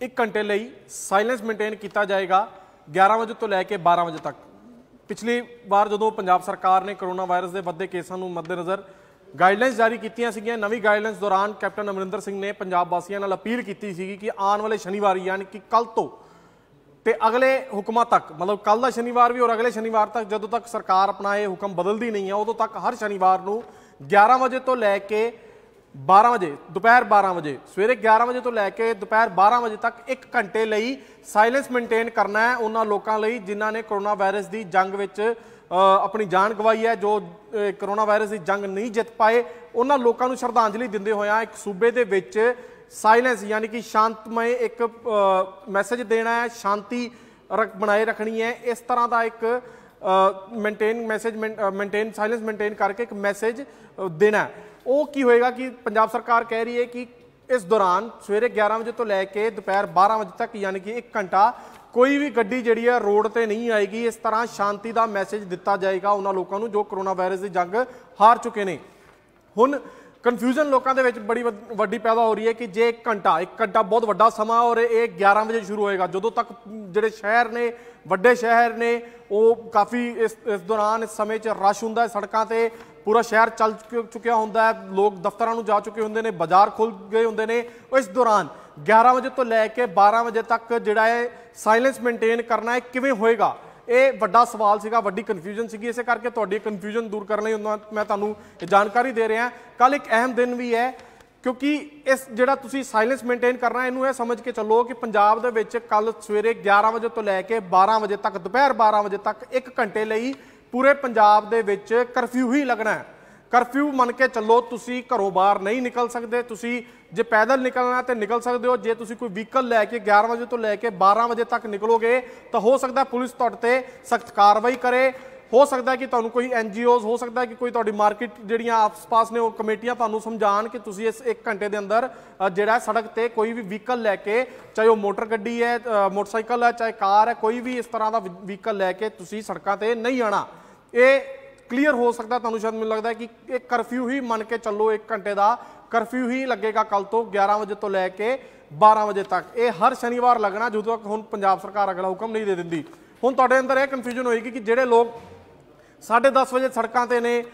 1 ਘੰਟੇ ਲਈ silence maintain ਕੀਤਾ ਜਾਏਗਾ 11 ਵਜੇ ਤੋਂ ਲੈ ਕੇ 12 ਵਜੇ ਤੱਕ। ਪਿਛਲੀ ਵਾਰ ਜਦੋਂ ਪੰਜਾਬ ਸਰਕਾਰ ਨੇ ਕਰੋਨਾ ਵਾਇਰਸ ਦੇ ਵੱਧਦੇ ਕੇਸਾਂ ਨੂੰ ਮੱਦੇਨਜ਼ਰ ਗਾਈਡਲਾਈਨਸ ਜਾਰੀ ਕੀਤੀਆਂ ਸੀਗੀਆਂ, ਨਵੀਂ ਗਾਈਡਲਾਈਨਸ ਦੌਰਾਨ ਕੈਪਟਨ ਅਮਰਿੰਦਰ ਸਿੰਘ ਨੇ ਪੰਜਾਬ ਵਾਸੀਆਂ ਨਾਲ ਅਪੀਲ ਕੀਤੀ ਸੀਗੀ ਕਿ ਆਉਣ ਵਾਲੇ ਸ਼ਨੀਵਾਰ, ਯਾਨੀ ਕਿ ਕੱਲ ਤੋਂ ਤੇ ਅਗਲੇ ਹੁਕਮਾਂ ਤੱਕ, ਮਤਲਬ ਕੱਲ ਦਾ ਸ਼ਨੀਵਾਰ ਵੀ ਔਰ ਅਗਲੇ ਸ਼ਨੀਵਾਰ ਤੱਕ ਜਦੋਂ ਤੱਕ ਸਰਕਾਰ ਆਪਣਾ ਇਹ ਹੁਕਮ ਬਦਲਦੀ ਨਹੀਂ ਹੈ, ਉਦੋਂ ਤੱਕ ਹਰ ਸ਼ਨੀਵਾਰ ਨੂੰ 11 ਵਜੇ ਤੋਂ ਲੈ ਕੇ 12 ਵਜੇ, ਦੁਪਹਿਰ 12 ਵਜੇ, ਸਵੇਰੇ 11 ਵਜੇ ਤੋਂ ਲੈ ਕੇ ਦੁਪਹਿਰ 12 ਵਜੇ ਤੱਕ 1 ਘੰਟੇ ਲਈ ਸਾਇਲੈਂਸ ਮੇਨਟੇਨ ਕਰਨਾ ਹੈ ਉਹਨਾਂ ਲੋਕਾਂ ਲਈ ਜਿਨ੍ਹਾਂ ਨੇ ਕਰੋਨਾ ਵਾਇਰਸ ਦੀ ਜੰਗ ਵਿੱਚ ਆਪਣੀ ਜਾਨ ਗਵਾਈ ਹੈ, ਜੋ ਕਰੋਨਾ ਵਾਇਰਸ ਦੀ ਜੰਗ ਨਹੀਂ ਜਿੱਤ ਪਾਏ, ਉਹਨਾਂ ਲੋਕਾਂ ਨੂੰ ਸ਼ਰਧਾਂਜਲੀ ਦਿੰਦੇ ਹੋਇਆ ਇੱਕ ਸੂਬੇ ਦੇ ਵਿੱਚ ਸਾਇਲੈਂਸ ਯਾਨੀ ਕਿ ਸ਼ਾਂਤਮਈ ਇੱਕ ਮੈਸੇਜ ਦੇਣਾ ਹੈ, ਸ਼ਾਂਤੀ ਰਖ ਬਣਾਏ ਰੱਖਣੀ ਹੈ, ਇਸ ਤਰ੍ਹਾਂ ਦਾ ਇੱਕ maintain message maintain silence maintain ਕਰਕੇ ਇੱਕ ਮੈਸੇਜ ਦੇਣਾ ਹੈ। ਉਹ ਕੀ ਹੋਏਗਾ ਕਿ ਪੰਜਾਬ ਸਰਕਾਰ ਕਹਿ ਰਹੀ ਹੈ ਕਿ ਇਸ ਦੌਰਾਨ ਸਵੇਰੇ 11 ਵਜੇ ਤੋਂ ਲੈ ਕੇ ਦੁਪਹਿਰ 12 ਵਜੇ ਤੱਕ ਯਾਨੀ ਕਿ 1 ਘੰਟਾ ਕੋਈ ਵੀ ਗੱਡੀ ਜਿਹੜੀ ਹੈ ਰੋਡ ਤੇ ਨਹੀਂ ਆਏਗੀ। ਇਸ ਤਰ੍ਹਾਂ ਸ਼ਾਂਤੀ ਦਾ ਮੈਸੇਜ ਦਿੱਤਾ ਜਾਏਗਾ ਉਹਨਾਂ ਲੋਕਾਂ ਨੂੰ ਜੋ ਕਰੋਨਾ ਵਾਇਰਸ ਦੀ ਜੰਗ ਹਾਰ ਚੁੱਕੇ ਨੇ। ਹੁਣ ਕਨਫਿਊਜ਼ਨ ਲੋਕਾਂ ਦੇ ਵਿੱਚ ਬੜੀ ਵੱਡ- ਵੱਡੀ ਪੈਦਾ ਹੋ ਰਹੀ ਹੈ ਕਿ ਜੇ ਇੱਕ ਘੰਟਾ ਇੱਕ ਘੰਟਾ ਬਹੁਤ ਵੱਡਾ ਸਮਾਂ ਔਰ ਇਹ 11 ਵਜੇ ਸ਼ੁਰੂ ਹੋਏਗਾ, ਜਦੋਂ ਤੱਕ ਜਿਹੜੇ ਸ਼ਹਿਰ ਨੇ, ਵੱਡੇ ਸ਼ਹਿਰ ਨੇ, ਉਹ ਕਾਫੀ ਇਸ ਇਸ ਦੌਰਾਨ ਇਸ ਸਮੇਂ 'ਚ ਰਸ਼ ਹੁੰਦਾ ਹੈ, ਸੜਕਾਂ ਤੇ ਪੂਰਾ ਸ਼ਹਿਰ ਚੱਲ ਚੁੱਕ- ਚੁੱਕਿਆ ਹੁੰਦਾ ਹੈ, ਲੋਕ ਦਫ਼ਤਰਾਂ ਨੂੰ ਜਾ ਚੁੱਕੇ ਹੁੰਦੇ ਨੇ, ਬਾਜ਼ਾਰ ਖੁੱਲ ਗਏ ਹੁੰਦੇ ਨੇ ਇਸ ਦੌਰਾਨ 11 ਵਜੇ ਤੋਂ ਲੈ ਕੇ 12 ਵਜੇ ਤੱਕ ਜਿਹੜਾ ਹੈ ਸਾਇਲੈਂਸ ਮੇਨਟੇਨ ਕਰਨਾ ਹੈ ਕਿਵੇਂ ਹੋਏਗਾ? ਇਹ ਵੱਡਾ ਸਵਾਲ ਸੀਗਾ, ਵੱਡੀ ਕਨਫਿਊਜ਼ਨ ਸੀਗੀ, ਇਸੇ ਕਰਕੇ ਤੁਹਾਡੀ ਕਨਫਿਊਜ਼ਨ ਦੂਰ ਕਰਨ ਲਈ ਉਹਨਾਂ- ਮੈਂ ਤੁਹਾਨੂੰ ਇਹ ਜਾਣਕਾਰੀ ਦੇ ਰਿਹਾ। ਕੱਲ ਇੱਕ ਅਹਿਮ ਦਿਨ ਵੀ ਹੈ, ਕਿਉਂਕਿ ਇਸ ਜਿਹੜਾ ਤੁਸੀਂ ਸਾਇਲੈਂਸ ਮੇਨਟੇਨ ਕਰਨਾ, ਇਹਨੂੰ ਇਹ ਸਮਝ ਕੇ ਚੱਲੋ ਕਿ ਪੰਜਾਬ ਦੇ ਵਿੱਚ ਕੱਲ ਸਵੇਰੇ 11 ਵਜੇ ਤੋਂ ਲੈ ਕੇ 12 ਵਜੇ ਤੱਕ, ਦੁਪਹਿਰ 12 ਵਜੇ ਤੱਕ 1 ਘੰਟੇ ਲਈ ਪੂਰੇ ਪੰਜਾਬ ਦੇ ਵਿੱਚ ਕਰਫਿਊ ਹੀ ਲੱਗਣਾ ਹੈ। ਕਰਫਿਊ ਮੰਨ ਕੇ ਚੱਲੋ, ਤੁਸੀਂ ਘਰੋਂ ਬਾਹਰ ਨਹੀਂ ਨਿਕਲ ਸਕਦੇ, ਤੁਸੀਂ ਜੇ ਪੈਦਲ ਨਿਕਲਣਾ ਤੇ ਨਿਕਲ ਸਕਦੇ ਹੋ, ਜੇ ਤੁਸੀਂ ਕੋਈ ਵਹੀਕਲ ਲੈ ਕੇ 11 ਵਜੇ ਤੋਂ ਲੈ ਕੇ 12 ਵਜੇ ਤੱਕ ਨਿਕਲੋਗੇ, ਤਾਂ ਹੋ ਸਕਦਾ ਪੁਲਿਸ ਤੁਹਾਡੇ ਤੇ ਸਖਤ ਕਾਰਵਾਈ ਕਰੇ। ਹੋ ਸਕਦਾ ਕਿ ਤੁਹਾਨੂੰ ਕੋਈ ਐਨਜੀਓਜ਼ ਹੋ ਸਕਦਾ ਕਿ ਕੋਈ ਤੁਹਾਡੀ ਮਾਰਕੀਟ ਜਿਹੜੀਆਂ ਆਸ-ਪਾਸ ਨੇ, ਉਹ ਕਮੇਟੀਆਂ ਤੁਹਾਨੂੰ ਸਮਝਾਣ ਕਿ ਤੁਸੀਂ ਇਸ 1 ਘੰਟੇ ਦੇ ਅੰਦਰ ਜਿਹੜਾ ਸੜਕ ਤੇ ਕੋਈ ਵੀ ਵਹੀਕਲ ਲੈ ਕੇ, ਚਾਹੇ ਉਹ ਮੋਟਰ ਗੱਡੀ ਹੈ ਮੋਟਰਸਾਈਕਲ ਹੈ, ਚਾਹੇ ਕਾਰ ਹੈ, ਕੋਈ ਵੀ ਇਸ ਤਰ੍ਹਾਂ ਦਾ ਵਹੀਕਲ ਲੈ ਕੇ ਤੁਸੀਂ ਸੜਕਾਂ ਤੇ ਨਹੀਂ ਆਣਾ ਇਹ ਕਲੀਅਰ ਹੋ ਸਕਦਾ, ਤੁਹਾਨੂੰ ਸ਼ਾਇਦ ਮੈਨੂੰ ਲੱਗਦਾ ਕਿ ਇਹ ਕਰਫਿਊ ਹੀ ਮੰਨ ਕੇ ਚੱਲੋ 1 ਘੰਟੇ ਦਾ ਕਰਫਿਊ ਹੀ ਲੱਗੇਗਾ ਕੱਲ ਤੋਂ 11 ਵਜੇ ਤੋਂ ਲੈ ਕੇ 12 ਵਜੇ ਤੱਕ। ਇਹ ਹਰ ਸ਼ਨੀਵਾਰ ਲੱਗਣਾ, ਜਦੋਂ ਤੱਕ ਹੁਣ ਪੰਜਾਬ ਸਰਕਾਰ ਅਗਲਾ ਹੁਕਮ ਨਹੀਂ ਦੇ ਦਿੰਦੀ। ਹੁਣ ਤੁਹਾਡੇ ਅੰਦਰ ਇਹ ਕਨਫਿਊਜ਼ਨ ਹੋਏਗੀ ਕਿ ਜਿਹੜੇ ਲੋਕ 10:30 ਵਜੇ ਸੜਕਾਂ ਤੇ ਨੇ,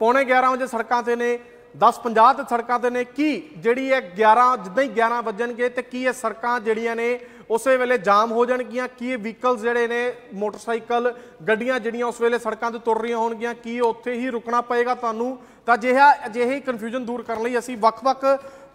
ਪੌਣੇ 11 ਵਜੇ ਸੜਕਾਂ ਤੇ ਨੇ 10:50 ਤੇ ਸੜਕਾਂ ਤੇ ਨੇ, ਕੀ ਜਿਹੜੀ ਇਹ 11 ਜਿੱਦਾਂ ਹੀ 11 ਵੱਜਣਗੇ ਤੇ ਕੀ ਇਹ ਸੜਕਾਂ ਜਿਹੜੀਆਂ ਨੇ ਉਸੇ ਵੇਲੇ ਜਾਮ ਹੋ ਜਾਣਗੀਆਂ। ਕੀ ਇਹ ਵਹੀਕਲਸ ਜਿਹੜੇ ਨੇ, ਮੋਟਰਸਾਈਕਲ, ਗੱਡੀਆਂ ਜਿਹੜੀਆਂ ਉਸ ਵੇਲੇ ਸੜਕਾਂ ਤੇ ਤੁਰ ਰਹੀਆਂ ਹੋਣਗੀਆਂ, ਕੀ ਉੱਥੇ ਹੀ ਰੁਕਣਾ ਪਏਗਾ ਤੁਹਾਨੂੰ? ਤਾਂ ਅਜਿਹਾ, ਅਜਿਹੀ ਕਨਫਿਊਜ਼ਨ ਦੂਰ ਕਰਨ ਲਈ ਅਸੀਂ ਵੱਖ-ਵੱਖ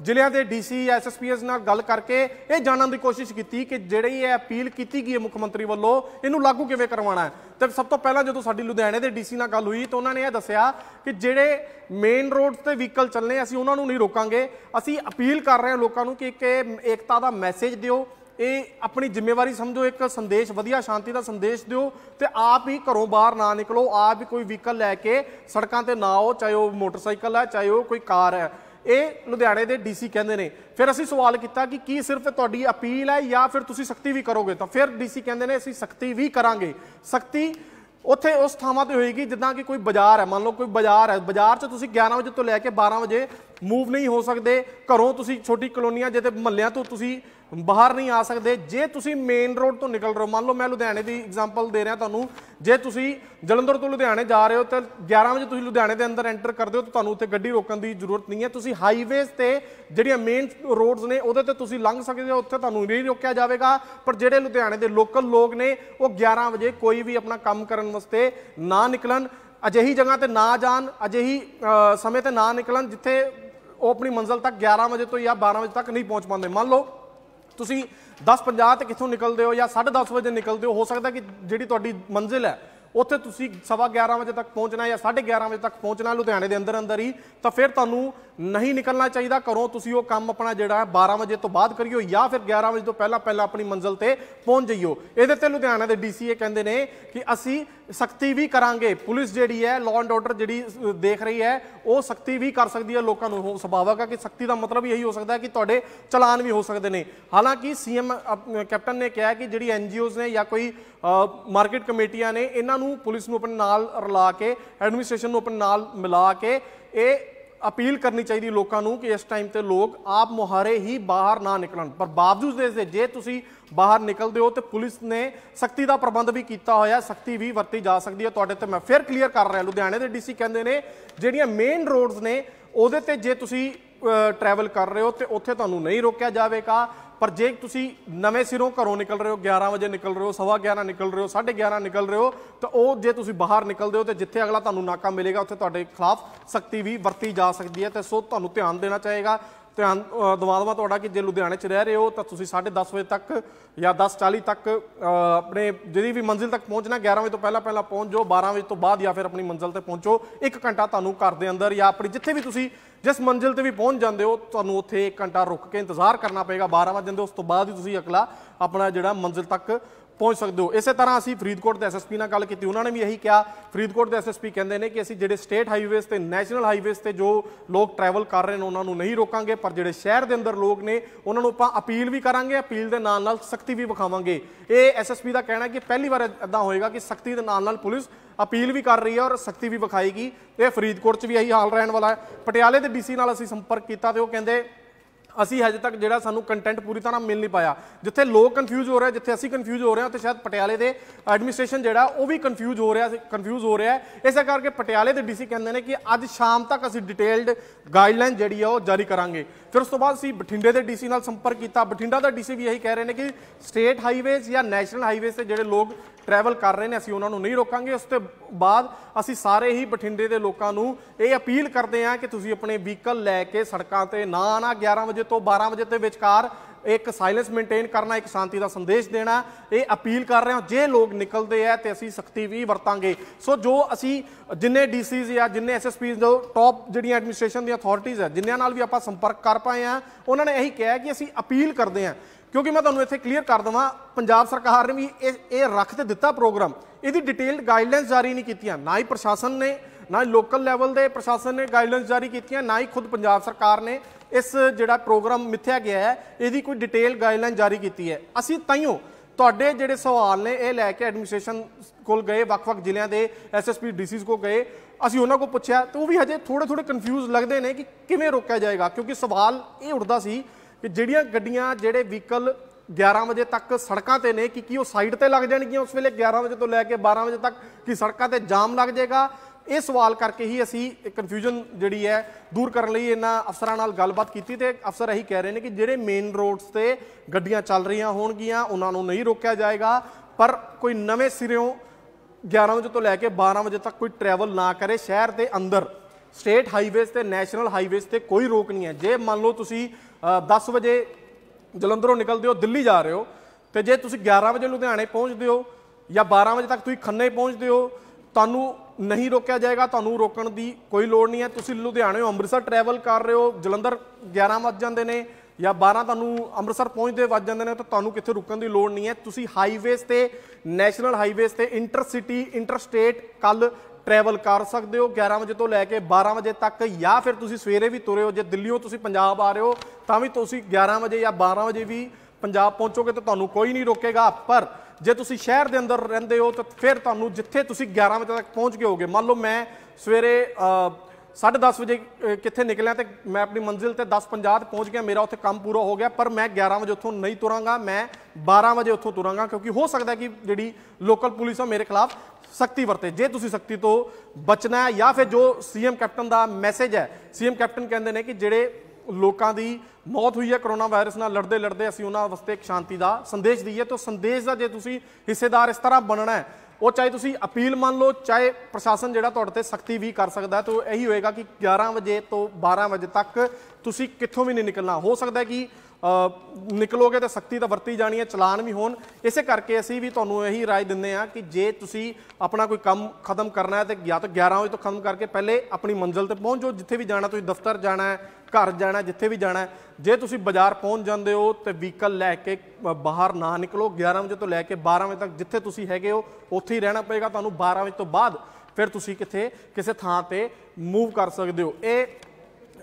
ਜ਼ਿਲ੍ਹਿਆਂ ਦੇ ਡੀਸੀ ਐਸਐਸਪੀਐਸ ਨਾਲ ਗੱਲ ਕਰਕੇ ਇਹ ਜਾਣਨ ਦੀ ਕੋਸ਼ਿਸ਼ ਕੀਤੀ ਕਿ ਜਿਹੜੀ ਇਹ ਅਪੀਲ ਕੀਤੀ ਗਈ ਹੈ ਮੁੱਖ ਮੰਤਰੀ ਵੱਲੋਂ, ਇਹਨੂੰ ਲਾਗੂ ਕਿਵੇਂ ਕਰਵਾਉਣਾ ਹੈ? ਤੇ ਸਭ ਤੋਂ ਪਹਿਲਾਂ ਜਦੋਂ ਸਾਡੀ ਲੁਧਿਆਣੇ ਦੇ ਡੀਸੀ ਨਾਲ ਗੱਲ ਹੋਈ, ਤਾਂ ਉਹਨਾਂ ਨੇ ਇਹ ਦੱਸਿਆ ਕਿ ਜਿਹੜੇ ਮੇਨ ਰੋਡ ਤੇ ਵਹੀਕਲ ਚੱਲਨੇ ਅਸੀਂ ਉਹਨਾਂ ਨੂੰ ਨਹੀਂ ਰੋਕਾਂਗੇ। ਅਸੀਂ ਅਪੀਲ ਕਰ ਰਹੇ ਹਾਂ ਲੋਕਾਂ ਨੂੰ ਕਿ ਇੱਕ ਇਹ ਏਕਤਾ ਦਾ ਮੈਸੇਜ ਦਿਓ ਇਹ ਆਪਣੀ ਜ਼ਿੰਮੇਵਾਰੀ ਸਮਝੋ, ਇੱਕ ਸੰਦੇਸ਼, ਵਧੀਆ ਸ਼ਾਂਤੀ ਦਾ ਸੰਦੇਸ਼ ਦਿਓ ਤੇ ਆਪ ਹੀ ਘਰੋਂ ਬਾਹਰ ਨਾ ਨਿਕਲੋ, ਆਪ ਹੀ ਕੋਈ ਵਹੀਕਲ ਲੈ ਕੇ ਸੜਕਾਂ ਤੇ ਨਾ ਆਓ, ਚਾਹੇ ਉਹ ਮੋਟਰਸਾਈਕਲ ਹੈ, ਚਾਹੇ ਉਹ ਕੋਈ ਕਾਰ ਹੈ। ਇਹ ਲੁਧਿਆਣੇ ਦੇ ਡੀਸੀ ਕਹਿੰਦੇ ਨੇ। ਫਿਰ ਅਸੀਂ ਸਵਾਲ ਕੀਤਾ ਕਿ ਕੀ ਸਿਰਫ ਤੁਹਾਡੀ ਅਪੀਲ ਹੈ ਜਾਂ ਫਿਰ ਤੁਸੀਂ ਸਖਤੀ ਵੀ ਕਰੋਗੇ? ਤਾਂ ਫਿਰ ਡੀਸੀ ਕਹਿੰਦੇ ਨੇ, ਅਸੀਂ ਸਖਤੀ ਵੀ ਕਰਾਂਗੇ। ਸਖਤੀ ਉੱਥੇ ਉਸ ਥਾਵਾਂ ਤੇ ਹੋਏਗੀ, ਜਿੱਦਾਂ ਕਿ ਕੋਈ ਬਾਜ਼ਾਰ ਹੈ। ਮੰਨ ਲਓ ਕੋਈ ਬਾਜ਼ਾਰ ਹੈ। ਬਾਜ਼ਾਰ 'ਚ ਤੁਸੀਂ 11 ਵਜੇ ਤੋਂ ਲੈ ਕੇ 12 ਵਜੇ ਮੂਵ ਨਹੀਂ ਹੋ ਸਕਦੇ। ਘਰੋਂ ਤੁਸੀਂ ਛੋਟੀ ਕਲੋਨੀਆਂ ਜਿਹਦੇ ਮਹੱਲਿਆਂ ਤੋਂ ਤੁਸੀਂ ਬਾਹਰ ਨਹੀਂ ਆ ਸਕਦੇ। ਜੇ ਤੁਸੀਂ ਮੇਨ ਰੋਡ ਤੋਂ ਨਿਕਲ ਰਹੇ ਹੋ, ਮੰਨ ਲਓ ਮੈਂ ਲੁਧਿਆਣੇ ਦੀ ਐਗਜ਼ਾਮਪਲ ਦੇ ਰਿਹਾ ਤੁਹਾਨੂੰ। ਜੇ ਤੁਸੀਂ ਜਲੰਧਰ ਤੋਂ ਲੁਧਿਆਣੇ ਜਾ ਰਹੇ ਹੋ, ਤਾਂ 11 ਵਜੇ ਤੁਸੀਂ ਲੁਧਿਆਣੇ ਦੇ ਅੰਦਰ ਐਂਟਰ ਕਰਦੇ ਹੋ, ਤਾਂ ਤੁਹਾਨੂੰ ਉੱਥੇ ਗੱਡੀ ਰੋਕਣ ਦੀ ਜ਼ਰੂਰਤ ਨਹੀਂ ਹੈ। ਤੁਸੀਂ ਹਾਈਵੇਜ਼ ਤੇ ਜਿਹੜੀਆਂ ਮੇਨ ਰੋਡਸ ਨੇ, ਉਹਦੇ ਤੇ ਤੁਸੀਂ ਲੰਘ ਸਕਦੇ ਹੋ। ਉੱਥੇ ਤੁਹਾਨੂੰ ਨਹੀਂ ਰੋਕਿਆ ਜਾਵੇਗਾ। ਪਰ ਜਿਹੜੇ ਲੁਧਿਆਣੇ ਦੇ ਲੋਕਲ ਲੋਕ ਨੇ, ਉਹ 11 ਵਜੇ ਕੋਈ ਵੀ ਆਪਣਾ ਕੰਮ ਕਰਨ ਵਾਸਤੇ ਨਾ ਨਿਕਲਣ। ਅਜਿਹੀ ਜਗ੍ਹਾ ਤੇ ਨਾ ਜਾਣ, ਅਜਿਹੀ ਸਮੇਂ ਤੇ ਨਾ ਨਿਕਲਣ, ਜਿੱਥੇ ਉਹ ਆਪਣੀ ਮੰਜ਼ਲ ਤੱਕ 11 ਵਜੇ ਤੋਂ ਜਾਂ 12 ਵਜੇ ਤੱਕ ਨਹੀਂ ਪਹੁੰਚ ਪਾਉਂਦੇ। ਮੰਨ ਲਓ, ਤੁਸੀਂ 10:50 ਤੇ ਕਿੱਥੋਂ ਨਿਕਲਦੇ ਹੋ ਜਾਂ 10:30 ਵਜੇ ਨਿਕਲਦੇ ਹੋ ਹੋ ਸਕਦਾ ਕਿ ਜਿਹੜੀ ਤੁਹਾਡੀ ਮੰਜ਼ਿਲ ਹੈ ਉੱਥੇ ਤੁਸੀਂ ਸਵਾ 11 ਵਜੇ ਤੱਕ ਪਹੁੰਚਣਾ ਜਾਂ 11:30 ਵਜੇ ਤੱਕ ਪਹੁੰਚਣਾ ਲੁਧਿਆਣੇ ਦੇ ਅੰਦਰ ਅੰਦਰ ਹੀ, ਤਾਂ ਫਿਰ ਤੁਹਾਨੂੰ ਨਹੀਂ ਨਿਕਲਣਾ ਚਾਹੀਦਾ, ਘਰੋਂ ਤੁਸੀਂ ਉਹ ਕੰਮ ਆਪਣਾ ਜਿਹੜਾ ਹੈ 12 ਵਜੇ ਤੋਂ ਬਾਅਦ ਕਰਿਓ ਜਾਂ ਫਿਰ 11 ਵਜੇ ਤੋਂ ਪਹਿਲਾਂ ਪਹਿਲਾਂ ਆਪਣੀ ਮੰਜ਼ਿਲ ਤੇ ਪਹੁੰਚ ਜਾਈਓ। ਇਹਦੇ ਤੇ ਲੁਧਿਆਣਾ ਦੇ ਡੀਸੀਏ ਕਹਿੰਦੇ ਨੇ ਕਿ ਅਸੀਂ ਸਖਤੀ ਵੀ ਕਰਾਂਗੇ। ਪੁਲਿਸ ਜਿਹੜੀ ਹੈ ਲਾਅ ਐਂਡ ਆਰਡਰ ਜਿਹੜੀ ਦੇਖ ਰਹੀ ਹੈ, ਉਹ ਸਖਤੀ ਵੀ ਕਰ ਸਕਦੀ ਹੈ। ਲੋਕਾਂ ਨੂੰ ਉਹ ਸੁਭਾਵਕ ਹੈ ਕਿ ਸਖਤੀ ਦਾ ਮਤਲਬ ਇਹੀ ਹੋ ਸਕਦਾ ਹੈ ਕਿ ਤੁਹਾਡੇ ਚਲਾਨ ਵੀ ਹੋ ਸਕਦੇ ਨੇ। ਹਾਲਾਂਕਿ ਸੀਐਮ ਕੈਪਟਨ ਨੇ ਕਿਹਾ ਕਿ ਜਿਹੜੀ ਐਨਜੀਓਜ਼ ਨੇ ਜਾਂ ਕੋਈ ਮਾਰਕੀਟ ਕਮੇਟੀਆਂ ਨੇ, ਇਹਨਾਂ ਨੂੰ, ਪੁਲਿਸ ਨੂੰ ਆਪਣੇ ਨਾਲ ਰਲਾ ਕੇ ਐਡਮਿਨਿਸਟ੍ਰੇਸ਼ਨ ਨੂੰ ਆਪਣੇ ਨਾਲ ਮਿਲਾ ਕੇ ਇਹ ਅਪੀਲ ਕਰਨੀ ਚਾਹੀਦੀ ਲੋਕਾਂ ਨੂੰ ਕਿ ਇਸ ਟਾਈਮ ਤੇ ਲੋਕ ਆਪ ਮੁਹਾਰੇ ਹੀ ਬਾਹਰ ਨਾ ਨਿਕਲਣ। ਪਰ ਬਾਵਜੂਦ ਇਸ ਦੇ, ਜੇ ਤੁਸੀਂ ਬਾਹਰ ਨਿਕਲਦੇ ਹੋ ਤੇ ਪੁਲਿਸ ਨੇ ਸਖਤੀ ਦਾ ਪ੍ਰਬੰਧ ਵੀ ਕੀਤਾ ਹੋਇਆ, ਸਖਤੀ ਵੀ ਵਰਤੀ ਜਾ ਸਕਦੀ ਹੈ। ਤੁਹਾਡੇ ਤੇ ਮੈਂ ਫਿਰ ਕਲੀਅਰ ਕਰ ਰਿਹਾ, ਲੁਧਿਆਣੇ ਦੇ ਡੀਸੀ ਕਹਿੰਦੇ ਨੇ, ਜਿਹੜੀਆਂ ਮੇਨ ਰੋਡਸ ਨੇ, ਉਹਦੇ ਤੇ ਜੇ ਤੁਸੀਂ ਟਰੈਵਲ ਕਰ ਰਹੇ ਹੋ ਤੇ ਉੱਥੇ ਤੁਹਾਨੂੰ ਨਹੀਂ ਰੋਕਿਆ ਜਾਵੇਗਾ। ਪਰ ਜੇ ਤੁਸੀਂ ਨਵੇਂ ਸਿਰੋਂ ਘਰੋਂ ਨਿਕਲ ਰਹੇ ਹੋ 11 ਵਜੇ ਨਿਕਲ ਰਹੇ ਹੋ, ਸਵਾ 11 ਨਿਕਲ ਰਹੇ ਹੋ 11:30 ਨਿਕਲ ਰਹੇ ਹੋ, ਤਾਂ ਉਹ ਜੇ ਤੁਸੀਂ ਬਾਹਰ ਨਿਕਲਦੇ ਹੋ ਤੇ ਜਿੱਥੇ ਅਗਲਾ ਤੁਹਾਨੂੰ ਨਾਕਾ ਮਿਲੇਗਾ, ਉੱਥੇ ਤੁਹਾਡੇ ਖਿਲਾਫ ਸਖਤੀ ਵੀ ਵਰਤੀ ਜਾ ਸਕਦੀ ਹੈ ਤੇ ਸੋ ਤੁਹਾਨੂੰ ਧਿਆਨ ਦੇਣਾ ਚਾਹੀਦਾ ਧਿਆਨ ਅ, ਦਵਾ ਦਵਾ ਤੁਹਾਡਾ ਕਿ ਜੇ ਲੁਧਿਆਣੇ 'ਚ ਰਹਿ ਰਹੇ ਹੋ ਤਾਂ ਤੁਸੀਂ 10:30 ਵਜੇ ਤੱਕ ਜਾਂ 10:40 ਤੱਕ ਆਪਣੇ ਜਿਹੜੀ ਵੀ ਮੰਜ਼ਿਲ ਤੱਕ ਪਹੁੰਚਣਾ 11 ਵਜੇ ਤੋਂ ਪਹਿਲਾਂ ਪਹਿਲਾਂ ਪਹੁੰਚ ਜਾਓ 12 ਵਜੇ ਤੋਂ ਬਾਅਦ ਜਾਂ ਫਿਰ ਆਪਣੀ ਮੰਜ਼ਿਲ ਤੇ ਪਹੁੰਚੋ। 1 ਘੰਟਾ ਤੁਹਾਨੂੰ ਘਰ ਦੇ ਅੰਦਰ ਜਾਂ ਆਪਣੀ ਜਿੱਥੇ ਵੀ ਤੁਸੀਂ ਜਿਸ ਮੰਜ਼ਿਲ ਤੇ ਵੀ ਪਹੁੰਚ ਜਾਂਦੇ ਹੋ ਤੁਹਾਨੂੰ ਉੱਥੇ 1 ਘੰਟਾ ਰੁਕ ਕੇ ਇੰਤਜ਼ਾਰ ਕਰਨਾ ਪਏਗਾ। 12 ਵਜੇ ਜਾਂਦੇ ਉਸ ਤੋਂ ਬਾਅਦ ਹੀ ਤੁਸੀਂ ਅਗਲਾ ਆਪਣਾ ਜਿਹੜਾ ਮੰਜ਼ਿਲ ਤੱਕ ਪਹੁੰਚ ਸਕਦੇ ਹੋ। ਇਸੇ ਤਰ੍ਹਾਂ ਅਸੀਂ ਫਰੀਦਕੋਟ ਦੇ ਐਸਐਸਪੀ ਨਾਲ ਗੱਲ ਕੀਤੀ। ਉਹਨਾਂ ਨੇ ਵੀ ਇਹੀ ਕਿਹਾ। ਫਰੀਦਕੋਟ ਦੇ ਐਸਐਸਪੀ ਕਹਿੰਦੇ ਨੇ ਕਿ ਅਸੀਂ ਜਿਹੜੇ ਸਟੇਟ ਹਾਈਵੇਜ਼ ਤੇ ਨੈਸ਼ਨਲ ਹਾਈਵੇਜ਼ ਤੇ ਜੋ ਲੋਕ ਟਰੈਵਲ ਕਰ ਰਹੇ ਨੇ, ਉਹਨਾਂ ਨੂੰ ਨਹੀਂ ਰੋਕਾਂਗੇ, ਪਰ ਜਿਹੜੇ ਸ਼ਹਿਰ ਦੇ ਅੰਦਰ ਲੋਕ ਨੇ, ਉਹਨਾਂ ਨੂੰ ਆਪਾਂ ਅਪੀਲ ਵੀ ਕਰਾਂਗੇ, ਅਪੀਲ ਦੇ ਨਾਲ ਨਾਲ ਸਖਤੀ ਵੀ ਵਿਖਾਵਾਂਗੇ। ਇਹ ਐਸਐਸਪੀ ਦਾ ਕਹਿਣਾ ਕਿ ਪਹਿਲੀ ਵਾਰ ਇਦਾਂ ਹੋਏਗਾ ਕਿ ਸਖਤੀ ਦੇ ਨਾਲ ਨਾਲ ਪੁਲਿਸ ਅਪੀਲ ਵੀ ਕਰ ਰਹੀ ਹੈ ਔਰ ਸਖਤੀ ਵੀ ਵਿਖਾਏਗੀ। ਤੇ ਫਰੀਦਕੋਟ 'ਚ ਵੀ ਇਹੀ ਹਾਲ ਰਹਿਣ ਵਾਲਾ ਹੈ। ਪਟਿਆਲੇ ਦੇ ਡੀਸੀ ਨਾਲ ਅਸੀਂ ਸੰਪਰਕ ਕੀਤਾ ਤੇ ਉਹ ਕਹਿੰਦੇ ਅਸੀਂ ਹਜੇ ਤੱਕ ਜਿਹੜਾ ਸਾਨੂੰ ਕੰਟੈਂਟ ਪੂਰੀ ਤਰ੍ਹਾਂ ਮਿਲ ਨਹੀਂ ਪਾਇਆ। ਜਿੱਥੇ ਲੋਕ ਕਨਫਿਊਜ਼ ਹੋ ਰਹੇ ਜਿੱਥੇ ਅਸੀਂ ਕਨਫਿਊਜ਼ ਹੋ ਰਹੇ ਹਾਂ ਤੇ ਸ਼ਾਇਦ ਪਟਿਆਲੇ ਦੇ ਐਡਮਿਨਿਸਟ੍ਰੇਸ਼ਨ ਜਿਹੜਾ, ਉਹ ਵੀ ਕਨਫਿਊਜ਼ ਹੋ ਰਿਹਾ ਕਨਫਿਊਜ਼ ਹੋ ਰਿਹਾ ਇਸੇ ਕਰਕੇ ਪਟਿਆਲੇ ਦੇ ਡੀਸੀ ਕਹਿੰਦੇ ਨੇ ਕਿ ਅੱਜ ਸ਼ਾਮ ਤੱਕ ਅਸੀਂ ਡਿਟੇਲਡ ਗਾਈਡਲਾਈਨ ਜਿਹੜੀ ਆ, ਉਹ ਜਾਰੀ ਕਰਾਂਗੇ। ਫਿਰ ਉਸ ਤੋਂ ਬਾਅਦ ਅਸੀਂ ਬਠਿੰਡੇ ਦੇ ਡੀਸੀ ਨਾਲ ਸੰਪਰਕ ਕੀਤਾ। ਬਠਿੰਡਾ ਦਾ ਡੀਸੀ ਵੀ ਇਹੀ ਕਹਿ ਰਹੇ ਨੇ ਕਿ ਸਟੇਟ ਹਾਈਵੇਜ਼ ਜਾਂ ਨੈਸ਼ਨਲ ਹਾਈਵੇਜ਼ ਤੇ ਜਿਹੜੇ ਲੋਕ ਟਰੈਵਲ ਕਰ ਰਹੇ ਨੇ, ਅਸੀਂ ਉਹਨਾਂ ਨੂੰ ਨਹੀਂ ਰੋਕਾਂਗੇ। ਉਸ ਤੋਂ ਬਾਅਦ ਅਸੀਂ ਸਾਰੇ ਹੀ ਬਠਿੰਡੇ ਦੇ ਲੋਕਾਂ ਨੂੰ ਇਹ ਅਪੀਲ ਕਰਦੇ ਹਾਂ ਕਿ ਤੁਸੀਂ ਆਪਣੇ ਵਹੀਕਲ ਲੈ ਕੇ ਸੜਕਾਂ ਤੇ ਨਾ ਆਣਾ 11 ਵਜੇ ਤੋਂ 12 ਵਜੇ ਦੇ ਵਿਚਕਾਰ ਇੱਕ ਸਾਇਲੈਂਸ ਮੇਨਟੇਨ ਕਰਨਾ, ਇੱਕ ਸ਼ਾਂਤੀ ਦਾ ਸੰਦੇਸ਼ ਦੇਣਾ, ਇਹ ਅਪੀਲ ਕਰ ਰਹੇ ਹਾਂ। ਜੇ ਲੋਕ ਨਿਕਲਦੇ ਆ ਤੇ ਅਸੀਂ ਸਖਤੀ ਵੀ ਵਰਤਾਂਗੇ। ਸੋ ਜੋ ਅਸੀਂ ਜਿੰਨੇ ਡੀਸੀਜ਼ ਜਾਂ ਜਿੰਨੇ ਐਸਐਸਪੀਜ਼ ਜੋ ਟੌਪ ਜਿਹੜੀਆਂ ਐਡਮਿਨਿਸਟ੍ਰੇਸ਼ਨ ਦੀਆਂ ਅਥਾਰਟੀਆਂ ਹੈ ਜਿਨ੍ਹਾਂ ਨਾਲ ਵੀ ਆਪਾਂ ਸੰਪਰਕ ਕਰ ਪਾਏ ਆ ਉਹਨਾਂ ਨੇ ਇਹੀ ਕਿਹਾ ਕਿ ਅਸੀਂ ਅਪੀਲ ਕਰਦੇ ਹਾਂ। ਕਿਉਂਕਿ ਮੈਂ ਤੁਹਾਨੂੰ ਇੱਥੇ ਕਲੀਅਰ ਕਰ ਦਵਾਂ, ਪੰਜਾਬ ਸਰਕਾਰ ਨੇ ਵੀ ਇਹ ਇਹ ਰੱਖ ਤੇ ਦਿੱਤਾ ਪ੍ਰੋਗਰਾਮ ਇਹਦੀ ਡਿਟੇਲਡ ਗਾਈਡਲਾਈਨਸ ਜਾਰੀ ਨਹੀਂ ਕੀਤੀਆਂ। ਨਾ ਹੀ ਪ੍ਰਸ਼ਾਸਨ ਨੇ, ਨਾ ਹੀ ਲੋਕਲ ਲੈਵਲ ਦੇ ਪ੍ਰਸ਼ਾਸਨ ਨੇ ਗਾਈਡਲਾਈਨਸ ਜਾਰੀ ਕੀਤੀਆਂ, ਨਾ ਹੀ ਖੁਦ ਪੰਜਾਬ ਸਰਕਾਰ ਨੇ ਇਸ ਜਿਹੜਾ ਪ੍ਰੋਗਰਾਮ ਮਿੱਥਿਆ ਗਿਆ ਹੈ, ਇਹਦੀ ਕੋਈ ਡਿਟੇਲ ਗਾਈਡਲਾਈਨ ਜਾਰੀ ਕੀਤੀ ਹੈ। ਅਸੀਂ ਤਾਈਓ ਤੁਹਾਡੇ ਜਿਹੜੇ ਸਵਾਲ ਨੇ, ਇਹ ਲੈ ਕੇ ਐਡਮਿਨਿਸਟ੍ਰੇਸ਼ਨ ਕੋਲ ਗਏ, ਵੱਖ-ਵੱਖ ਜ਼ਿਲ੍ਹਿਆਂ ਦੇ ਐਸਐਸਪੀ ਡੀਸੀਜ਼ ਕੋਲ ਗਏ। ਅਸੀਂ ਉਹਨਾਂ ਕੋਲ ਪੁੱਛਿਆ, ਤੇ ਉਹ ਵੀ ਹਜੇ ਥੋੜੇ-ਥੋੜੇ ਕਨਫਿਊਜ਼ ਲੱਗਦੇ ਨੇ ਕਿ ਕਿਵੇਂ ਰੋਕਿਆ ਜਾਏਗਾ, ਕਿਉਂਕਿ ਸਵਾਲ ਇਹ ਉੱਠਦਾ ਸੀ ਕਿ ਜਿਹੜੀਆਂ ਗੱਡੀਆਂ, ਜਿਹੜੇ ਵਹੀਕਲ 11 ਵਜੇ ਤੱਕ ਸੜਕਾਂ ਤੇ ਨੇ, ਕਿ ਕੀ ਉਹ ਸਾਈਡ ਤੇ ਲੱਗ ਜਾਣਗੀਆਂ ਉਸ ਵੇਲੇ 11 ਵਜੇ ਤੋਂ ਲੈ ਕੇ 12 ਵਜੇ ਤੱਕ, ਕਿ ਸੜਕਾਂ ਤੇ ਜਾਮ ਲੱਗ ਜਾਏਗਾ? ਇਹ ਸਵਾਲ ਕਰਕੇ ਹੀ ਅਸੀਂ ਕਨਫਿਊਜ਼ਨ ਜਿਹੜੀ ਹੈ ਦੂਰ ਕਰਨ ਲਈ ਇਹਨਾਂ ਅਫਸਰਾਂ ਨਾਲ ਗੱਲਬਾਤ ਕੀਤੀ ਤੇ ਅਫਸਰ ਇਹੀ ਕਹਿ ਰਹੇ ਨੇ ਕਿ ਜਿਹੜੇ ਮੇਨ ਰੋਡਸ ਤੇ ਗੱਡੀਆਂ ਚੱਲ ਰਹੀਆਂ ਹੋਣਗੀਆਂ ਉਹਨਾਂ ਨੂੰ ਨਹੀਂ ਰੋਕਿਆ ਜਾਏਗਾ। ਪਰ ਕੋਈ ਨਵੇਂ ਸਿਰਿਓਂ 11 ਵਜੇ ਤੋਂ ਲੈ ਕੇ 12 ਵਜੇ ਤੱਕ ਕੋਈ ਟਰੈਵਲ ਨਾ ਕਰੇ ਸ਼ਹਿਰ ਦੇ ਅੰਦਰ। ਸਟੇਟ ਹਾਈਵੇਜ਼ ਤੇ ਨੈਸ਼ਨਲ ਹਾਈਵੇਜ਼ ਤੇ ਕੋਈ ਰੋਕ ਨਹੀਂ ਹੈ। ਜੇ ਮੰਨ ਲਓ ਤੁਸੀਂ ਅ, 10 ਵਜੇ ਜਲੰਧਰੋਂ ਨਿਕਲਦੇ ਹੋ ਦਿੱਲੀ ਜਾ ਰਹੇ ਹੋ ਤੇ ਜੇ ਤੁਸੀਂ 11 ਵਜੇ ਲੁਧਿਆਣੇ ਪਹੁੰਚਦੇ ਹੋ ਜਾਂ 12 ਵਜੇ ਤੱਕ ਤੁਸੀਂ ਖੰਨੇ ਪਹੁੰਚਦੇ ਹੋ ਤੁਹਾਨੂੰ ਨਹੀਂ ਰੋਕਿਆ ਜਾਏਗਾ, ਤੁਹਾਨੂੰ ਰੋਕਣ ਦੀ ਕੋਈ ਲੋੜ ਨਹੀਂ ਹੈ। ਤੁਸੀਂ ਲੁਧਿਆਣੇ ਅੰਮ੍ਰਿਤਸਰ ਟਰੈਵਲ ਕਰ ਰਹੇ ਹੋ, ਜਲੰਧਰ 11 ਵੱਜ ਜਾਂਦੇ ਨੇ ਜਾਂ 12 ਤੁਹਾਨੂੰ ਅੰਮ੍ਰਿਤਸਰ ਪਹੁੰਚਦੇ ਵੱਜ ਜਾਂਦੇ ਨੇ, ਤਾਂ ਤੁਹਾਨੂੰ ਕਿੱਥੇ ਰੁਕਣ ਦੀ ਲੋੜ ਨਹੀਂ ਹੈ। ਤੁਸੀਂ ਹਾਈਵੇਜ਼ ਤੇ ਨੈਸ਼ਨਲ ਹਾਈਵੇਜ਼ ਤੇ ਇੰਟਰਸਿਟੀ ਇੰਟਰਸਟੇਟ ਕੱਲ ਟਰੈਵਲ ਕਰ ਸਕਦੇ ਹੋ 11 ਵਜੇ ਤੋਂ ਲੈ ਕੇ 12 ਵਜੇ ਤੱਕ ਜਾਂ ਫਿਰ ਤੁਸੀਂ ਸਵੇਰੇ ਵੀ ਤੁਰੇ ਹੋ, ਜੇ ਦਿੱਲੀੋਂ ਤੁਸੀਂ ਪੰਜਾਬ ਆ ਰਹੇ ਹੋ, ਤਾਂ ਵੀ ਤੁਸੀਂ 11 ਵਜੇ ਜਾਂ 12 ਵਜੇ ਵੀ ਪੰਜਾਬ ਪਹੁੰਚੋਗੇ, ਤਾਂ ਤੁਹਾਨੂੰ ਕੋਈ ਨਹੀਂ ਰੋਕੇਗਾ। ਪਰ ਜੇ ਤੁਸੀਂ ਸ਼ਹਿਰ ਦੇ ਅੰਦਰ ਰਹਿੰਦੇ ਹੋ ਤਾਂ ਫਿਰ ਤੁਹਾਨੂੰ ਜਿੱਥੇ ਤੁਸੀਂ 11 ਵਜੇ ਤੱਕ ਪਹੁੰਚ ਗਏ ਹੋਗੇ ਮੰਨ ਲਓ ਮੈਂ ਸਵੇਰੇ ਅ, 10:30 ਵਜੇ ਕਿੱਥੇ ਨਿਕਲਿਆ ਤੇ ਮੈਂ ਆਪਣੀ ਮੰਜ਼ਿਲ ਤੇ 10:50 ਤੇ ਪਹੁੰਚ ਗਿਆ ਮੇਰਾ ਉੱਥੇ ਕੰਮ ਪੂਰਾ ਹੋ ਗਿਆ ਪਰ ਮੈਂ 11 ਵਜੇ ਉੱਥੋਂ ਨਹੀਂ ਤੁਰਾਂਗਾ ਮੈਂ 12 ਵਜੇ ਉੱਥੋਂ ਤੁਰਾਂਗਾ ਕਿਉਂਕਿ ਹੋ ਸਕਦਾ ਕਿ ਜਿਹੜੀ ਲੋਕਲ ਪੁਲਿਸ ਆ ਮੇਰੇ ਖਿਲਾਫ ਸਖਤੀ ਵਰਤੇ। ਜੇ ਤੁਸੀਂ ਸਖਤੀ ਤੋਂ ਬਚਣਾ ਹੈ ਜਾਂ ਫਿਰ ਜੋ ਸੀਐਮ ਕੈਪਟਨ ਦਾ ਮੈਸੇਜ ਹੈ ਸੀਐਮ ਕੈਪਟਨ ਕਹਿੰਦੇ ਨੇ ਕਿ ਜਿਹੜੇ ਲੋਕਾਂ ਦੀ ਮੌਤ ਹੋਈ ਹੈ, ਕਰੋਨਾ ਵਾਇਰਸ ਨਾਲ ਲੜਦੇ ਲੜਦੇ ਅਸੀਂ ਉਹਨਾਂ ਵਾਸਤੇ ਇੱਕ ਸ਼ਾਂਤੀ ਦਾ ਸੰਦੇਸ਼ ਦਈਏ। ਤਾਂ ਸੰਦੇਸ਼ ਦਾ ਜੇ ਤੁਸੀਂ ਹਿੱਸੇਦਾਰ ਇਸ ਤਰ੍ਹਾਂ ਬਣਨਾ ਹੈ, ਉਹ ਚਾਹੇ ਤੁਸੀਂ ਅਪੀਲ ਮੰਨ ਲਓ, ਚਾਹੇ ਪ੍ਰਸ਼ਾਸਨ ਜਿਹੜਾ ਤੁਹਾਡੇ ਤੇ ਸਖਤੀ ਵੀ ਕਰ ਸਕਦਾ ਹੈ, ਤਾਂ ਇਹੀ ਹੋਏਗਾ ਕਿ 11 ਵਜੇ ਤੋਂ 12 ਵਜੇ ਤੱਕ ਤੁਸੀਂ ਕਿੱਥੋਂ ਵੀ ਨਹੀਂ ਨਿਕਲਣਾ। ਹੋ ਸਕਦਾ ਕਿ ਨਿਕਲੋਗੇ ਤਾਂ ਸਖਤੀ ਤਾਂ ਵਰਤੀ ਜਾਣੀ ਹੈ, ਚਲਾਨ ਵੀ ਹੋਣ। ਇਸੇ ਕਰਕੇ ਅਸੀਂ ਵੀ ਤੁਹਾਨੂੰ ਇਹੀ ਰਾਏ ਦਿੰਦੇ ਹਾਂ ਕਿ ਜੇ ਤੁਸੀਂ ਆਪਣਾ ਕੋਈ ਕੰਮ ਖਤਮ ਕਰਨਾ ਹੈ ਤੇ ਜਾਂ ਤਾਂ 11 ਵਜੇ ਤੋਂ ਖਤਮ ਕਰਕੇ ਪਹਿਲੇ ਆਪਣੀ ਮੰਜ਼ਿਲ ਤੇ ਪਹੁੰਚ ਜਾਓ। ਜਿੱਥੇ ਵੀ ਜਾਣਾ, ਤੁਸੀਂ ਦਫ਼ਤਰ ਜਾਣਾ ਹੈ, ਘਰ ਜਾਣਾ ਜਿੱਥੇ ਵੀ ਜਾਣਾ ਜੇ ਤੁਸੀਂ ਬਾਜ਼ਾਰ ਪਹੁੰਚ ਜਾਂਦੇ ਹੋ ਤੇ ਵਹੀਕਲ ਲੈ ਕੇ ਬਾਹਰ ਨਾ ਨਿਕਲੋ। 11 ਵਜੇ ਤੋਂ ਲੈ ਕੇ 12 ਵਜੇ ਤੱਕ ਜਿੱਥੇ ਤੁਸੀਂ ਹੈਗੇ ਹੋ, ਉੱਥੇ ਹੀ ਰਹਿਣਾ ਪਏਗਾ। ਤੁਹਾਨੂੰ 12 ਵਜੇ ਤੋਂ ਬਾਅਦ ਫਿਰ ਤੁਸੀਂ ਕਿੱਥੇ, ਕਿਸੇ ਥਾਂ ਤੇ ਮੂਵ ਕਰ ਸਕਦੇ ਹੋ। ਇਹ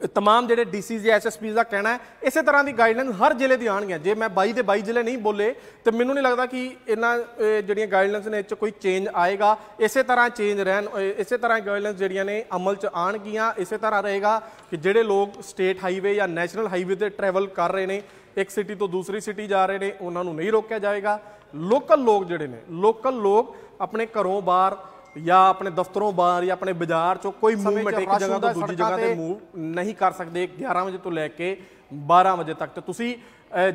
ਤਮਾਮ ਜਿਹੜੇ ਡੀਸੀਜ਼ ਜਾਂ ਐਸਐਸਪੀਜ਼ ਦਾ ਕਹਿਣਾ ਹੈ ਇਸੇ ਤਰ੍ਹਾਂ ਦੀ ਗਾਈਡਲਾਈਨ ਹਰ ਜ਼ਿਲ੍ਹੇ ਦੀ ਆਉਣਗੀਆਂ ਜੇ ਮੈਂ 22 ਦੇ 22 ਜ਼ਿਲ੍ਹੇ ਨਹੀਂ ਬੋਲੇ ਤੇ ਮੈਨੂੰ ਨਹੀਂ ਲੱਗਦਾ ਕਿ ਇਹਨਾਂ ਜਿਹੜੀਆਂ ਗਾਈਡਲਾਈਨਸ ਨੇ ਇਹ 'ਚ ਕੋਈ ਚੇਂਜ ਆਏਗਾ ਇਸੇ ਤਰ੍ਹਾਂ ਚੇਂਜ ਰਹਿਣ ਇਸੇ ਤਰ੍ਹਾਂ ਗਾਈਡਲਾਈਨਸ ਜਿਹੜੀਆਂ ਨੇ ਅਮਲ 'ਚ ਆਣਗੀਆਂ ਇਸੇ ਤਰ੍ਹਾਂ ਰਹੇਗਾ ਕਿ ਜਿਹੜੇ ਲੋਕ ਸਟੇਟ ਹਾਈਵੇ ਜਾਂ ਨੈਸ਼ਨਲ ਹਾਈਵੇ ਤੇ ਟਰੈਵਲ ਕਰ ਰਹੇ ਨੇ ਇੱਕ ਸਿਟੀ ਤੋਂ ਦੂਸਰੀ ਸਿਟੀ ਜਾ ਰਹੇ ਨੇ ਉਹਨਾਂ ਨੂੰ ਨਹੀਂ ਰੋਕਿਆ ਜਾਏਗਾ ਲੋਕਲ ਲੋਕ ਜਿਹੜੇ ਨੇ ਲੋਕਲ ਲੋਕ ਆਪਣੇ ਘਰੋਂ ਬਾਹਰ ਜਾਂ ਆਪਣੇ ਦਫ਼ਤਰੋਂ ਬਾਹਰ ਜਾਂ ਆਪਣੇ ਬਾਜ਼ਾਰ ਚੋਂ ਕੋਈ ਮੂਵਮੈਂਟ ਇੱਕ ਜਗ੍ਹਾ ਤੋਂ ਦੂਜੀ ਜਗ੍ਹਾ ਤੇ ਮੂਵ ਨਹੀਂ ਕਰ ਸਕਦੇ। 11 ਵਜੇ ਤੋਂ ਲੈ ਕੇ 12 ਵਜੇ ਤੱਕ। ਤੇ ਤੁਸੀਂ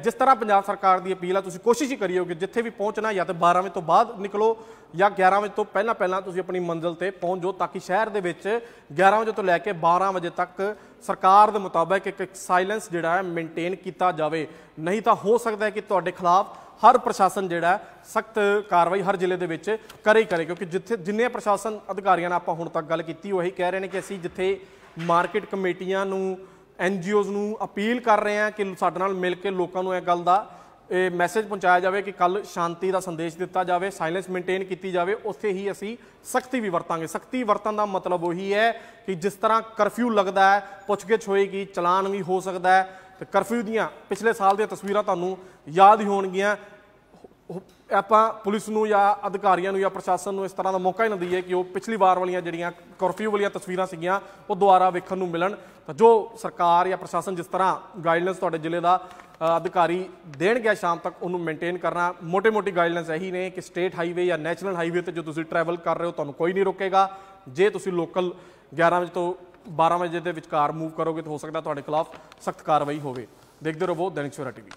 ਜਿਸ ਤਰ੍ਹਾਂ ਪੰਜਾਬ ਸਰਕਾਰ ਦੀ ਅਪੀਲ ਆ, ਤੁਸੀਂ ਕੋਸ਼ਿਸ਼ ਹੀ ਕਰਿਓ ਕਿ ਜਿੱਥੇ ਵੀ ਪਹੁੰਚਣਾ, ਜਾਂ ਤੇ 12 ਵਜੇ ਤੋਂ ਬਾਅਦ ਨਿਕਲੋ, ਜਾਂ 11 ਵਜੇ ਤੋਂ ਪਹਿਲਾਂ ਪਹਿਲਾਂ ਤੁਸੀਂ ਆਪਣੀ ਮੰਜ਼ਿਲ ਤੇ ਪਹੁੰਚ ਜਾਓ ਤਾਂ ਕਿ ਸ਼ਹਿਰ ਦੇ ਵਿੱਚ 11 ਵਜੇ ਤੋਂ ਲੈ ਕੇ 12 ਵਜੇ ਤੱਕ ਸਰਕਾਰ ਦੇ ਮੁਤਾਬਕ ਇੱਕ ਸਾਇਲੈਂਸ ਜਿਹੜਾ ਹੈ ਮੇਨਟੇਨ ਕੀਤਾ ਜਾਵੇ। ਨਹੀਂ ਤਾਂ ਹੋ ਸਕਦਾ ਹੈ ਕਿ ਤੁਹਾਡੇ ਖਿਲਾਫ ਹਰ ਪ੍ਰਸ਼ਾਸਨ ਜਿਹੜਾ ਸਖਤ ਕਾਰਵਾਈ ਹਰ ਜ਼ਿਲ੍ਹੇ ਦੇ ਵਿੱਚ ਕਰੇ ਹੀ ਕਰੇ, ਕਿਉਂਕਿ ਜਿੱਥੇ, ਜਿੰਨੇ ਪ੍ਰਸ਼ਾਸਨ ਅਧਿਕਾਰੀਆਂ ਨਾਲ ਆਪਾਂ ਹੁਣ ਤੱਕ ਗੱਲ ਕੀਤੀ, ਉਹ ਇਹੀ ਕਹਿ ਰਹੇ ਨੇ ਕਿ ਅਸੀਂ ਜਿੱਥੇ ਮਾਰਕੀਟ ਕਮੇਟੀਆਂ ਨੂੰ ਐਨਜੀਓਜ਼ ਨੂੰ ਅਪੀਲ ਕਰ ਰਹੇ ਹਾਂ ਕਿ ਸਾਡੇ ਨਾਲ ਮਿਲ ਕੇ ਲੋਕਾਂ ਨੂੰ ਇਹ ਗੱਲ ਦਾ, ਇਹ ਮੈਸੇਜ ਪਹੁੰਚਾਇਆ ਜਾਵੇ ਕਿ ਕੱਲ ਸ਼ਾਂਤੀ ਦਾ ਸੰਦੇਸ਼ ਦਿੱਤਾ ਜਾਵੇ ਸਾਇਲੈਂਸ ਮੇਨਟੇਨ ਕੀਤੀ ਜਾਵੇ, ਉੱਥੇ ਹੀ ਅਸੀਂ ਸਖਤੀ ਵੀ ਵਰਤਾਂਗੇ। ਸਖਤੀ ਵਰਤਣ ਦਾ ਮਤਲਬ ਉਹੀ ਹੈ ਕਿ ਜਿਸ ਤਰ੍ਹਾਂ ਕਰਫਿਊ ਲੱਗਦਾ ਹੈ, ਪੁੱਛਗਿੱਛ ਹੋਏਗੀ, ਚਲਾਨ ਵੀ ਹੋ ਸਕਦਾ ਹੈ, ਤੇ ਕਰਫਿਊ ਦੀਆਂ ਪਿਛਲੇ ਸਾਲ ਦੀਆਂ ਤਸਵੀਰਾਂ ਤੁਹਾਨੂੰ ਯਾਦ ਹੀ ਹੋਣਗੀਆਂ। ਆਪਾਂ ਪੁਲਿਸ ਨੂੰ ਜਾਂ ਅਧਿਕਾਰੀਆਂ ਨੂੰ ਜਾਂ ਪ੍ਰਸ਼ਾਸਨ ਨੂੰ ਇਸ ਤਰ੍ਹਾਂ ਦਾ ਮੌਕਾ ਹੀ ਨਾ ਦਈਏ ਕਿ ਉਹ ਪਿਛਲੀ ਵਾਰ ਵਾਲੀਆਂ ਜਿਹੜੀਆਂ ਕਰਫਿਊ ਵਾਲੀਆਂ ਤਸਵੀਰਾਂ ਸੀਗੀਆਂ, ਉਹ ਦੁਬਾਰਾ ਵੇਖਣ ਨੂੰ ਮਿਲਣ। ਤਾਂ ਜੋ ਸਰਕਾਰ ਜਾਂ ਪ੍ਰਸ਼ਾਸਨ ਜਿਸ ਤਰ੍ਹਾਂ ਗਾਈਡਲਾਈਨਸ ਤੁਹਾਡੇ ਜ਼ਿਲ੍ਹੇ ਦਾ ਅਧਿਕਾਰੀ ਦੇਣ ਗਿਆ ਸ਼ਾਮ ਤੱਕ, ਉਹਨੂੰ ਮੇਨਟੇਨ ਕਰਨਾ। ਮੋਟੇ-ਮੋਟੀ ਗਾਈਡਲਾਈਨਸ ਇਹੀ ਨੇ ਕਿ ਸਟੇਟ ਹਾਈਵੇ ਜਾਂ ਨੈਸ਼ਨਲ ਹਾਈਵੇ ਤੇ ਜੋ ਤੁਸੀਂ ਟਰੈਵਲ ਕਰ ਰਹੇ ਹੋ, ਤੁਹਾਨੂੰ ਕੋਈ ਨਹੀਂ ਰੋਕੇਗਾ। ਜੇ ਤੁਸੀਂ ਲੋਕਲ 11 ਵਜੇ ਤੋਂ 12 ਵਜੇ ਦੇ ਵਿਚਕਾਰ ਮੂਵ ਕਰੋਗੇ, ਤਾਂ ਹੋ ਸਕਦਾ ਤੁਹਾਡੇ ਖਿਲਾਫ ਸਖਤ ਕਾਰਵਾਈ ਹੋਵੇ। ਦੇਖਦੇ ਰਹੋ, ਦੈਨਿਕ ਸਵੇਰਾ ਟੀਵੀ।